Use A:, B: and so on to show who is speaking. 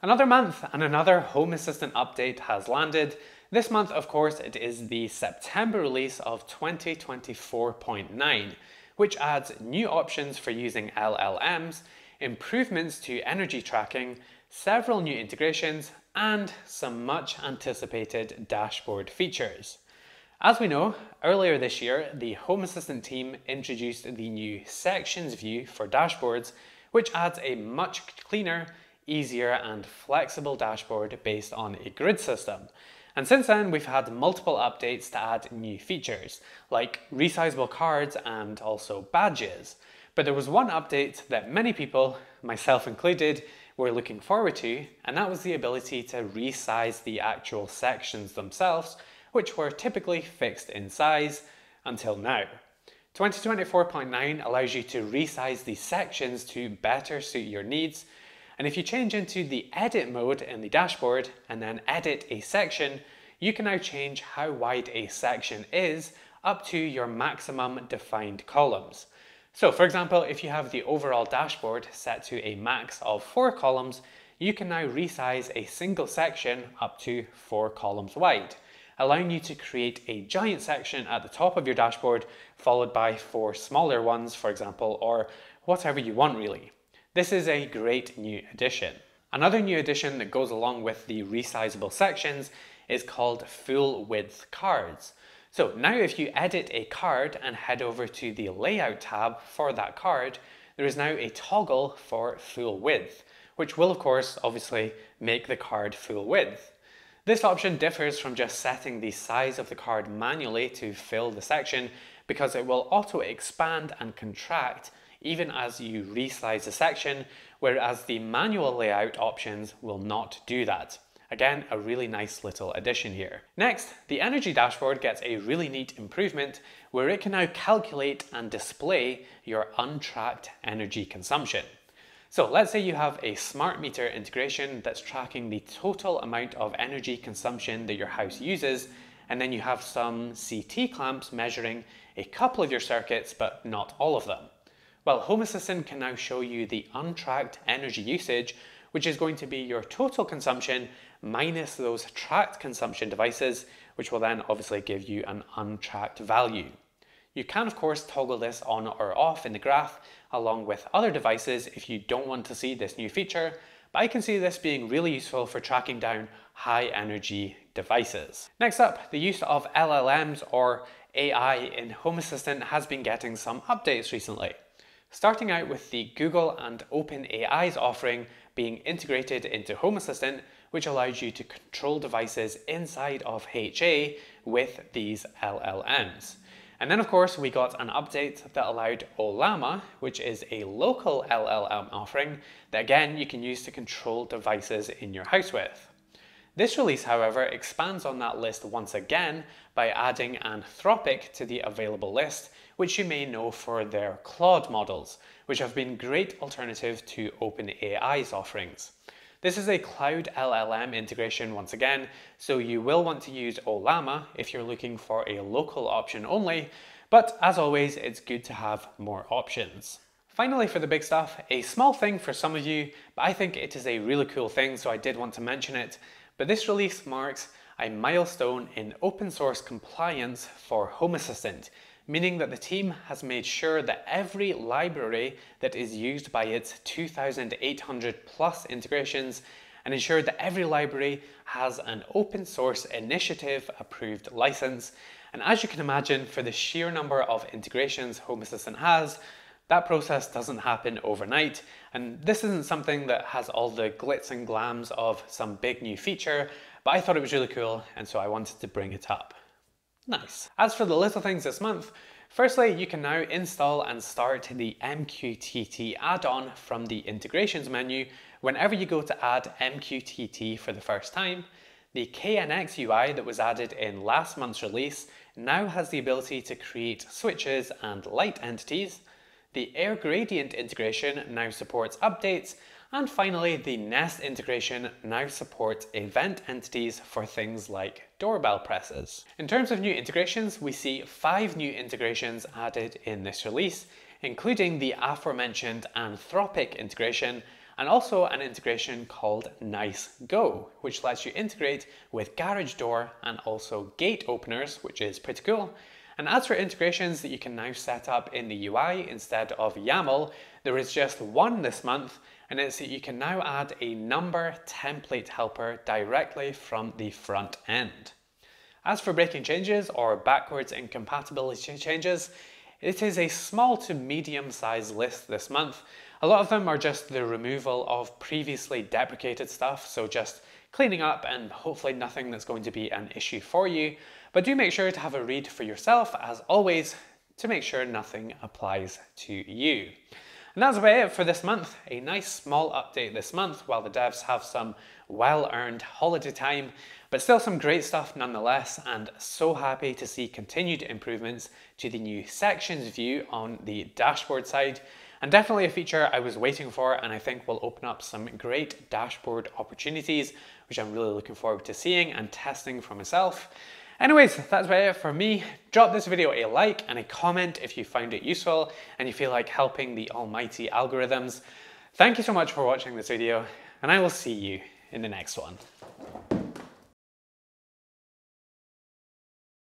A: Another month and another Home Assistant update has landed. This month, of course, it is the September release of 2024.9, which adds new options for using LLMs, improvements to energy tracking, several new integrations, and some much anticipated dashboard features. As we know, earlier this year, the Home Assistant team introduced the new Sections view for dashboards, which adds a much cleaner, easier and flexible dashboard based on a grid system. And since then, we've had multiple updates to add new features, like resizable cards and also badges. But there was one update that many people, myself included, were looking forward to, and that was the ability to resize the actual sections themselves, which were typically fixed in size until now. 2024.9 allows you to resize these sections to better suit your needs and if you change into the edit mode in the dashboard and then edit a section, you can now change how wide a section is up to your maximum defined columns. So for example, if you have the overall dashboard set to a max of four columns, you can now resize a single section up to four columns wide, allowing you to create a giant section at the top of your dashboard, followed by four smaller ones, for example, or whatever you want really. This is a great new addition. Another new addition that goes along with the resizable sections is called full width cards. So now if you edit a card and head over to the layout tab for that card, there is now a toggle for full width, which will of course obviously make the card full width. This option differs from just setting the size of the card manually to fill the section because it will auto expand and contract even as you resize the section, whereas the manual layout options will not do that. Again, a really nice little addition here. Next, the energy dashboard gets a really neat improvement where it can now calculate and display your untracked energy consumption. So let's say you have a smart meter integration that's tracking the total amount of energy consumption that your house uses, and then you have some CT clamps measuring a couple of your circuits, but not all of them. Well, Home Assistant can now show you the untracked energy usage, which is going to be your total consumption minus those tracked consumption devices, which will then obviously give you an untracked value. You can of course toggle this on or off in the graph along with other devices if you don't want to see this new feature, but I can see this being really useful for tracking down high energy devices. Next up, the use of LLMs or AI in Home Assistant has been getting some updates recently. Starting out with the Google and OpenAI's offering being integrated into Home Assistant, which allows you to control devices inside of HA with these LLMs. And then of course we got an update that allowed Ollama, which is a local LLM offering that again you can use to control devices in your house with. This release, however, expands on that list once again by adding Anthropic to the available list, which you may know for their Claude models, which have been great alternative to OpenAI's offerings. This is a cloud LLM integration once again, so you will want to use Ollama if you're looking for a local option only, but as always, it's good to have more options. Finally, for the big stuff, a small thing for some of you, but I think it is a really cool thing, so I did want to mention it. But this release marks a milestone in open source compliance for Home Assistant, meaning that the team has made sure that every library that is used by its 2,800 plus integrations and ensured that every library has an open source initiative approved license. And as you can imagine, for the sheer number of integrations Home Assistant has, that process doesn't happen overnight, and this isn't something that has all the glitz and glams of some big new feature, but I thought it was really cool, and so I wanted to bring it up. Nice. As for the little things this month, firstly, you can now install and start the MQTT add-on from the integrations menu whenever you go to add MQTT for the first time. The KNX UI that was added in last month's release now has the ability to create switches and light entities. The Air Gradient integration now supports updates and finally, the Nest integration now supports event entities for things like doorbell presses. In terms of new integrations, we see five new integrations added in this release, including the aforementioned Anthropic integration, and also an integration called Nice Go, which lets you integrate with garage door and also gate openers, which is pretty cool. And as for integrations that you can now set up in the UI instead of YAML, there is just one this month, and it's that you can now add a number template helper directly from the front end. As for breaking changes or backwards incompatibility changes, it is a small to medium sized list this month. A lot of them are just the removal of previously deprecated stuff, so just cleaning up and hopefully nothing that's going to be an issue for you. But do make sure to have a read for yourself, as always, to make sure nothing applies to you. And that's about it for this month. A nice small update this month while the devs have some well earned holiday time, but still some great stuff nonetheless. And so happy to see continued improvements to the new sections view on the dashboard side. And definitely a feature I was waiting for, and I think will open up some great dashboard opportunities, which I'm really looking forward to seeing and testing for myself. Anyways, that's about it for me. Drop this video a like and a comment if you found it useful and you feel like helping the almighty algorithms. Thank you so much for watching this video and I will see you in the next one.